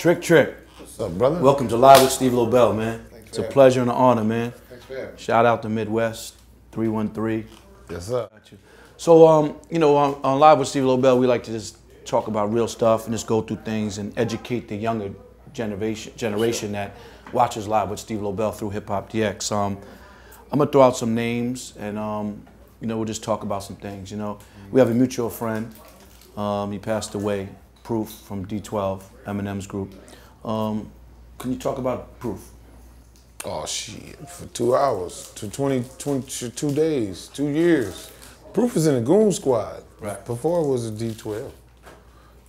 Trick Trick. What's up, brother? Welcome to Live with Steve Lobel, man. It's a pleasure and an honor, man. Thanks for having me. Shout out to Midwest 313. Yes, sir. So, um, you know, on, on Live with Steve Lobel, we like to just talk about real stuff and just go through things and educate the younger generation generation that watches Live with Steve Lobel through Hip Hop DX. Um, I'm gonna throw out some names and um, you know we'll just talk about some things. You know, we have a mutual friend. Um, he passed away, Proof from D12, Eminem's group. Um, can you talk about Proof? Oh, shit. For two hours, to 20, 20, two days, two years. Proof is in the Goon Sqwad. Right. Before it was a D12.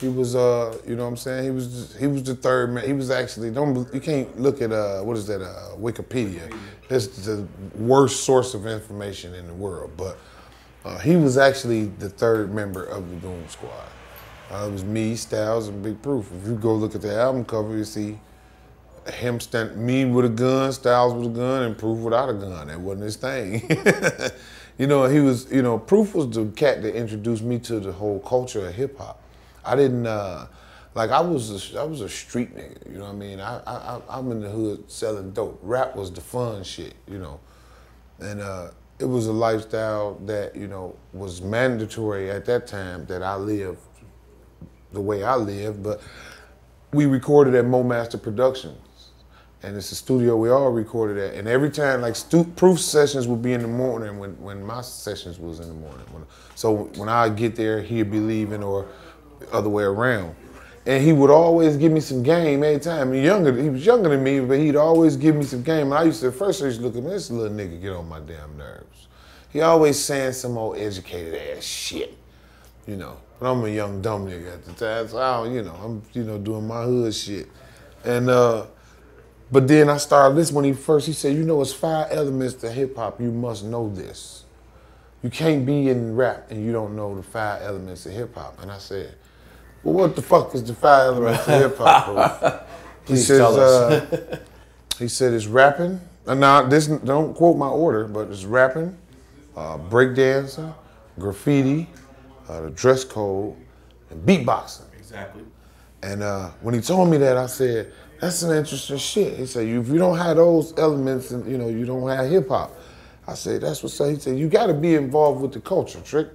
He was, uh, you know what I'm saying? He was, he was the third man. He was actually, don't, you can't look at, uh, what is that, uh, Wikipedia. That's the worst source of information in the world. But uh, he was actually the third member of the Goon Sqwad. Uh, it was me, Styles, and Big Proof. If you go look at the album cover, you see him stand me with a gun, Styles with a gun, and Proof without a gun. That wasn't his thing. you know, he was. You know, Proof was the cat that introduced me to the whole culture of hip hop. I didn't uh, like. I was. A, I was a street nigga. You know what I mean? I, I I'm in the hood selling dope. Rap was the fun shit. You know, and uh, it was a lifestyle that you know was mandatory at that time that I lived the way I live, but we recorded at Mo Master Productions. And it's a studio we all recorded at. And every time, like, stu- proof sessions would be in the morning when, when my sessions was in the morning. When, so when I get there, he'd be leaving or the other way around. And he would always give me some game every time. He younger, he was younger than me, but he'd always give me some game. And I used to, at first I used to look at me, this little nigga get on my damn nerves. He always saying some old educated ass shit you know. But I'm a young dumb nigga at the time, so I don't, you know, I'm, you know, doing my hood shit. And uh, but then I started this when he first he said, you know, it's five elements to hip hop. You must know this. You can't be in rap and you don't know the five elements of hip hop. And I said, well, what the fuck is the five elements of hip hop? he says, tell us. uh, he said it's rapping. And now this don't quote my order, but it's rapping, uh, breakdancing, graffiti, uh, the dress code, and beatboxing. Exactly. And uh, when he told me that, I said, "That's some interesting shit." He said, "If you don't have those elements, and you know, you don't have hip hop." I said, "That's what's up." He said, "You got to be involved with the culture, trick."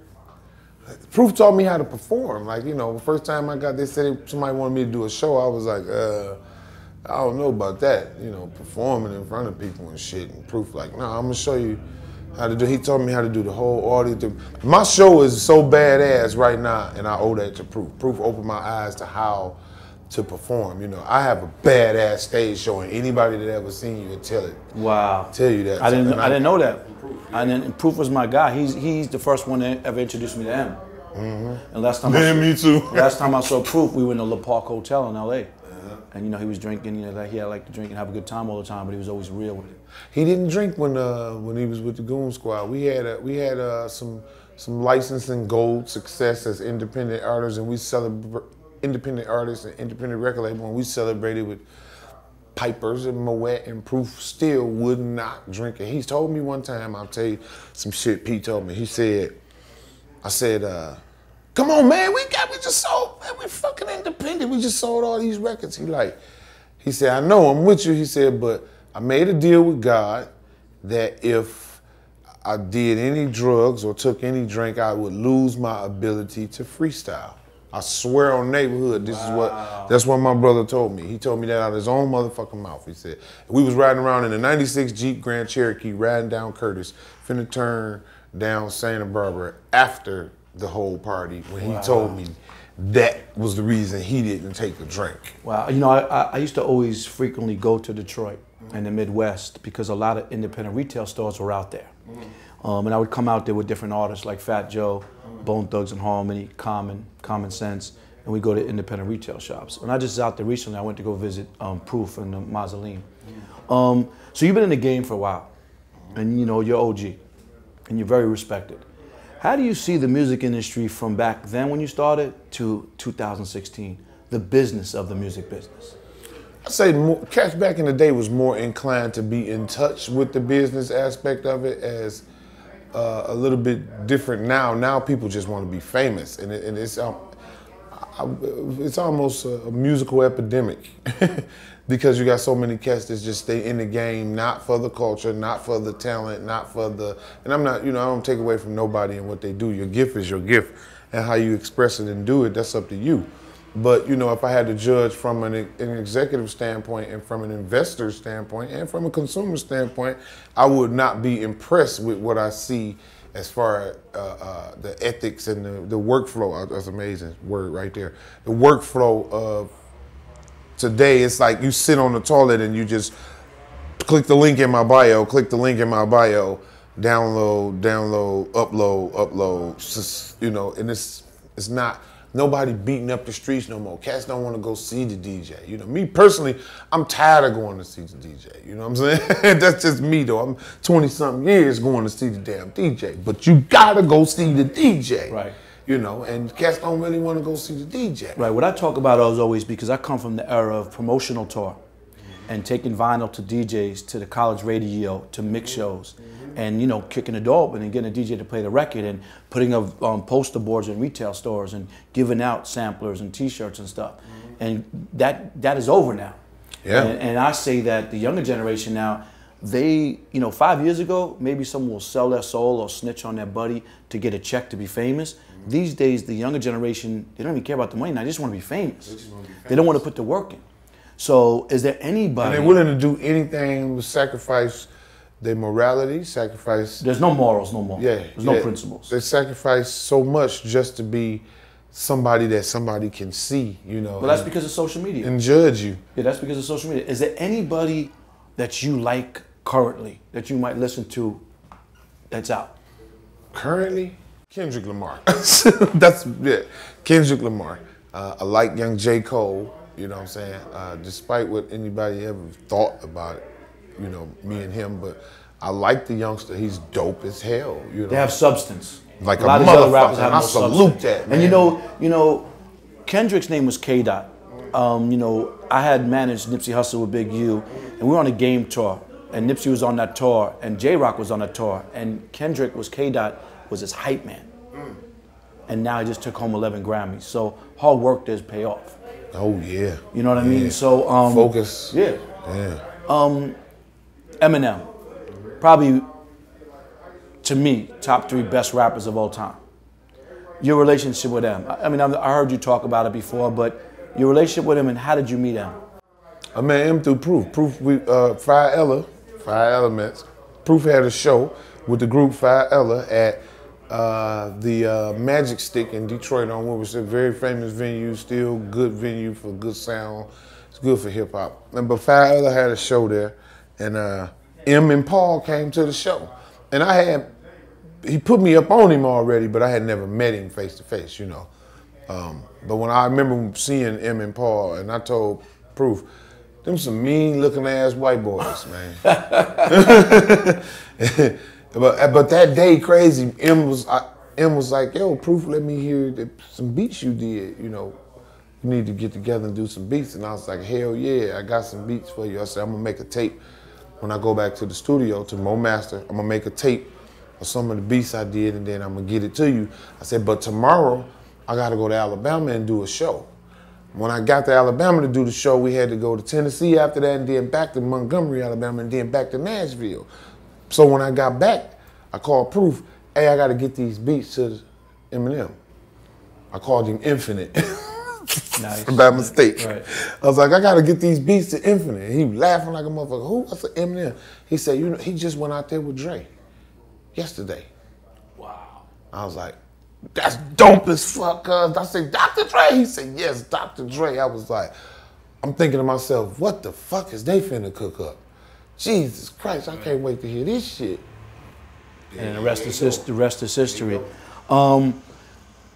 Proof taught me how to perform. Like you know, the first time I got, they said somebody wanted me to do a show. I was like, uh, I don't know about that. You know, performing in front of people and shit. And Proof like, no, I'm gonna show you how to do. He taught me how to do the whole audio. My show is so badass right now, and I owe that to Proof. Proof opened my eyes to how to perform. You know, I have a badass stage show, and anybody that ever seen you would tell it. Wow. Tell you that. I didn't. And I, didn't know that. I didn't. Proof was my guy. He's he's the first one that ever introduced me to him. Mm-hmm. And last time, I Man, saw, me too. last time I saw Proof, we were in the Le Parc Hotel in L.A. And you know he was drinking. You know he had like to drink and have a good time all the time, but he was always real with it. He didn't drink when uh, when he was with the Goon Sqwad. We had uh, we had uh, some some licensing gold success as independent artists, and we celebrate independent artists and independent record label, and we celebrated with Pipers and Moet and Proof. Still would not drink it. He's told me one time. I'll tell you some shit. Pete told me. He said, I said. Uh, Come on, man, we got, we just sold, man, we fucking independent. We just sold all these records. He like, he said, I know I'm with you. He said, but I made a deal with God that if I did any drugs or took any drink, I would lose my ability to freestyle. I swear on neighborhood, this is what that's what my brother told me. He told me that out of his own motherfucking mouth. He said we was riding around in a '96 Jeep Grand Cherokee, riding down Curtis, finna turn down Santa Barbara after the whole party when he told me that was the reason he didn't take a drink. Wow. You know, I- I used to always frequently go to Detroit and the Midwest because a lot of independent retail stores were out there. Um, and I would come out there with different artists like Fat Joe, Bone Thugs and Harmony, Common, Common Sense, and we go to independent retail shops. And I just was out there recently. I went to go visit um, Proof in the Mausoleum. Um, so you've been in the game for a while, and you know you're OG, and you're very respected. How do you see the music industry from back then when you started to 2016, the business of the music business? I say more, cats back in the day was more inclined to be in touch with the business aspect of it as uh, a little bit different now. Now people just want to be famous, and, it, and it's um, I, it's almost a, a musical epidemic because you got so many cats that just stay in the game, not for the culture, not for the talent, not for the. And I'm not, you know, I don't take away from nobody and what they do. Your gift is your gift, and how you express it and do it, that's up to you. But you know, if I had to judge from an, an executive standpoint and from an investor standpoint and from a consumer standpoint, I would not be impressed with what I see as far as uh, uh, the ethics and the, the workflow. Uh, that's amazing word right there. The workflow of today, it's like you sit on the toilet and you just click the link in my bio, click the link in my bio, download, download, upload, upload. Just, you know, and it's it's not nobody beating up the streets no more. Cats don't want to go see the DJ. You know, me personally, I'm tired of going to see the DJ. You know what I'm saying? That's just me though. I'm 20 something years going to see the damn DJ. But you gotta go see the DJ. Right. You know, and cats don't really want to go see the DJ. Right. What I talk about is always because I come from the era of promotional tour and taking vinyl to DJs, to the college radio, to mix shows, and you know, kicking the door open and getting a DJ to play the record, and putting up um, poster boards in retail stores, and giving out samplers and T-shirts and stuff, and that that is over now. Yeah. And, and I say that the younger generation now, they, you know, five years ago, maybe someone will sell their soul or snitch on their buddy to get a check to be famous. These days, the younger generation, they don't even care about the money now. They just want to be famous. They don't want to put the work in. So, is there anybody? And they're willing to do anything, sacrifice their morality, sacrifice. There's no morals no more. Yeah, There's no yeah. principles. They sacrifice so much just to be somebody that somebody can see, you know, But that's because of social media. and judge you. Yeah, that's because of social media. Is there anybody that you like currently that you might listen to that's out? Currently, Kendrick Lamar. that's yeah, Kendrick Lamar. Uh, I like young J. Cole. You know what I'm saying? Uh, despite what anybody ever thought about it, you know, me and him, but I like the youngster. He's dope as hell. You know, They have substance. Like a lot of other rappers have and I no salute substance. that, And you know, you know, Kendrick's name was K Dot. Um, you know, I had managed Nipsey Hussle with Big U, and we were on a game tour, and Nipsey was on that tour, and Jay Rock was on that tour, and Kendrick was K Dot was his hype man, and now he just took home 11 Grammys. So hard work does pay off. Oh yeah. You know what I mean? So um, Focus. Yeah. Yeah. Um, Eminem, probably to me, top three best rappers of all time. Your relationship with them. I mean, I heard you talk about it before, but your relationship with him and how did you meet him? I met him through Proof. Proof, we uh, Fire Ella, Five Elementz. Proof had a show with the group Fire Ella at uh, the uh, Magic Stick in Detroit on what was a very famous venue, still good venue for good sound. It's good for hip hop. And but Fire Ella had a show there, and uh, M and Paul came to the show, and I had he put me up on him already, but I had never met him face to face, you know. Um, but when I remember seeing M and Paul, and I told Proof, them some mean looking ass white boys, man. but uh, but that day, crazy. M was I, M was like, "Yo, Proof, let me hear some beats you did. You know, you need to get together and do some beats." And I was like, "Hell yeah, I got some beats for you." I said, "I'm gonna make a tape when I go back to the studio to Mo Master. I'm gonna make a tape of some of the beats I did, and then I'm gonna get it to you." I said, "But tomorrow, I gotta go to Alabama and do a show." When I got to Alabama to do the show, we had to go to Tennessee after that, and then back to Montgomery, Alabama, and then back to Nashville. So when I got back, I called Proof, hey, I gotta get these beats to Eminem. I called him Infinite. Nice. By mistake. Right. I was like, I gotta get these beats to Infinite. He laughing like a motherfucker. Who? I said, Eminem. He said, you know, he just went out there with Dre yesterday. Wow. I was like, that's dope as fuck, cuz. I said, Dr. Dre? He said, yes, Dr. Dre. I was like, I'm thinking to myself, what the fuck is they finna cook up? Jesus Christ, I can't wait to hear this shit. And the rest is his, the rest is history. Um,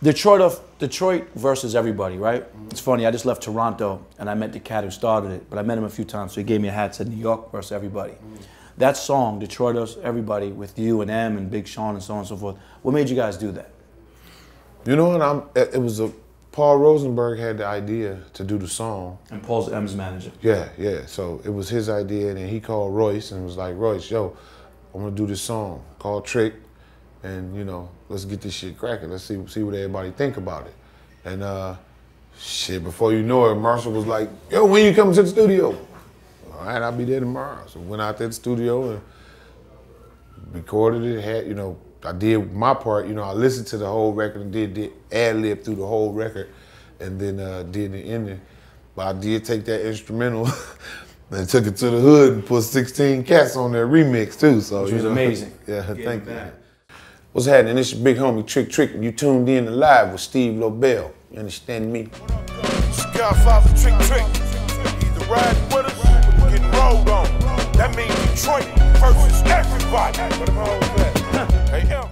Detroit of Detroit versus everybody, right? It's funny. I just left Toronto and I met the cat who started it, but I met him a few times, so he gave me a hat said New York versus everybody. That song, Detroit versus everybody, with you and M and Big Sean and so on and so forth. What made you guys do that? You know what? I'm. It it was a Paul Rosenberg had the idea to do the song. And Paul's M's manager. Yeah, yeah. So it was his idea, and then he called Royce and was like, Royce, yo, I'm gonna do this song called Trick, and you know, let's get this shit cracking. Let's see see what everybody think about it. And uh, Shit, before you know it, Marshall was like, yo, when you coming to the studio? All right, I'll be there tomorrow. So went out to the studio and recorded it, had, you know, I did my part, you know, I listened to the whole record and did, did ad lib through the whole record and then uh, did the ending. But I did take that instrumental and took it to the hood and put 16 cats on their remix too. So Which was you know, amazing. Yeah, thank you. What's happening? It's your big homie Trick Trick. You tuned in to live with Steve Lobel. You understand me? Godfather trick trick. Either riding with us or getting rolled on. That means Detroit versus everybody. Hey, M.